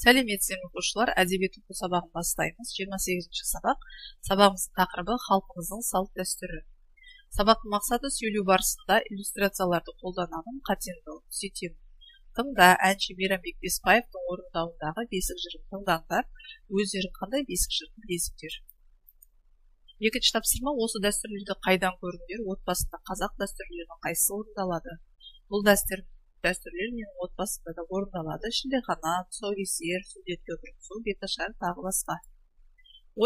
сәлеметсіздер оқушылар әдебиет оқу сабағын бастаймыз жиырма сегізінші сабақ. Сабағымыздың тақырыбы халқымыздың салт дәстүрі сабақтың мақсаты сөйлеу барысында иллюстрацияларды қолданамын қатеңді түзетемін. Тыңда әнші мейрамбек беспаевтың орындауындағы бесік жырын тыңдаңдар өздерің қандай бесік жырын білесіңдер екінші тапсырма осы дәстүрлерді қайдан көрдіңдер отбасында қазақ дәстүрлерінің қайсысы орындалады? Бұл дәстүр дәстүрлер менің отбасымда да орындалады. Шілдехана тұсаукесер сүндетке отырғызу беташар тағы басқа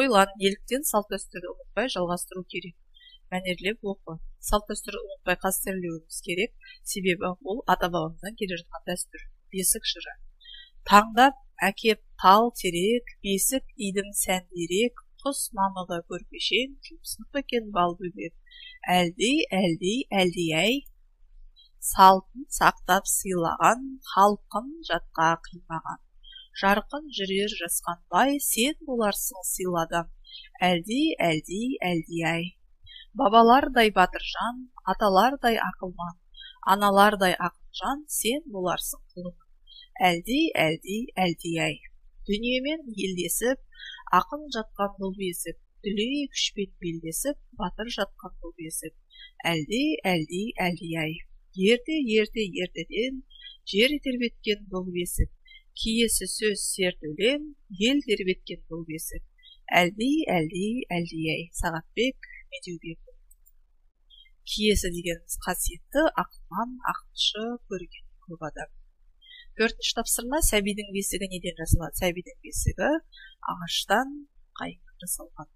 ойлан неліктен салт дәстүрді ұмытпай жалғастыру керек? Мәнерлеп оқы. Салт дәстүрді ұмытпай қастерлеуіміз керек. Себебі ол ата бабамыздан келе жатқан дәстүр. Бесік жыры таңдап әкеп тал терек бесік идім сәндерек құс мамығы көрпешең жұмсақ екен бал бөбек? Әлдей әлдей әлдей әй. Салтын сақтап сыйлаған халқын жатқа қимаған. Жарқын жүрер жасқанбай сен боларсың сыйлы адам әлди әлди әлди ай. Бабалардай батыржан аталардай ақылман аналардай ақылжан сен боларсың құлым әлди әлди әлди ай. Дүниемен елдесіп ақын жатқан бұл бесік дүлей күшпен белдесіп батыр жатқан бұл бесік әлди әлди әлди ай. Ерте ерте ертеден жер тербеткен бұл бесік. Киесі сөз серт өлең ел тербеткен бұл бесік. Әлди әлди әлди әй сағатбек медеубеков киесі дегеніміз қасиетті ақылман ақылшы көрген көп адам. Төртінші тапсырма сәбидің бесігі неден жасалады? Сәбидің бесігі ағаштан қайыңнан жасалған.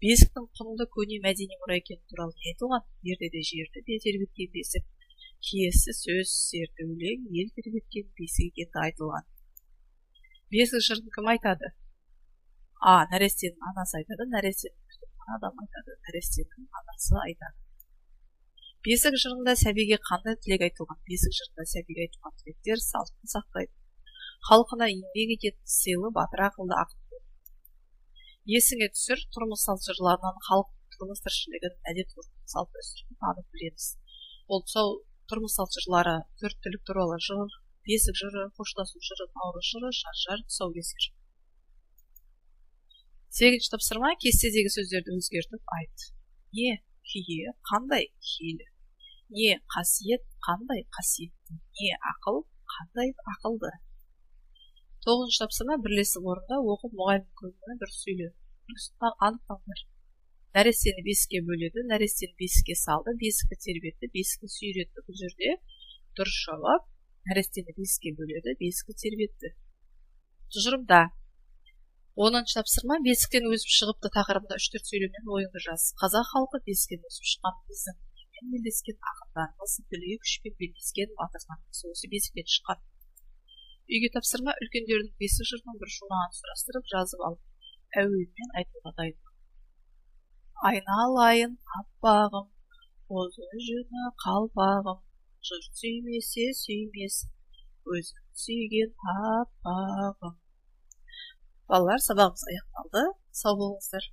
Бесіктің құнды көне мәдени мұра екені туралы не айтылған? Ертеде жерді де тербеткен бесік. Киесі сөз серті өлең ел тербеткен бесік екені айтылған бесік жырын кім айтады? А нәрестенің анасы айтады нәрестені күтіп адам айтады нәрестенің анасы айтады. Бесік жырында сәбиге қандай тілек айтылған? Бесік жырында сәбиге айтылған тілектер салтын сақтайды. Халқына еңбек ететін сыйлы батыр ақылды ақын есіңе түсір тұрмыс салт жырларынан халық тұрмыс тіршілігін әдет ғұрпын салт дәстүрін танып білеміз. Ол тұсау тұрмыс салт жырлары төрт түлік туралы жыр бесік жыры қоштасу жыры наурыз жыры шаржар тұсаукесер. Сегізінші тапсырма кестедегі сөздерді өзгертіп айт. Не күйе қандай киелі не қасиет қандай қасиетті не ақыл қандай ақылды. Тоғызыншы тапсырма бірлесіп орында оқып мұғалімнің көзіне дұрыс сөйле анықтаңдар нәрестені бесікке бөледі нәрестені бесікке салды бесікті тербетті бесікті сүйретті бұл жерде. Дұрыс жауап. Нәрестені бесікке бөледі бесікті тербетті. Тұжырымда. Оныншы тапсырма бесіктен өсіп шығыпты тақырыбында үш төрт сөйлеммен ойыңды жаз. Қазақ халқы бесіктен өсіп шыққан біздің белдескен ақындарымыз дүлей күшпен белдескен батырларымыз осы бесіктен шыққан. Үйге тапсырма үлкендердің бесік жырының бір шумағын сұрастырып жазып алып әуенмен айтуға дайын. Айналайын аппағым қозы жүні қалпағым жұрт сүймесе сүймес өзің сүйген аппағым. Балалар сабағымыз аяқталды. Сау болыңыздар.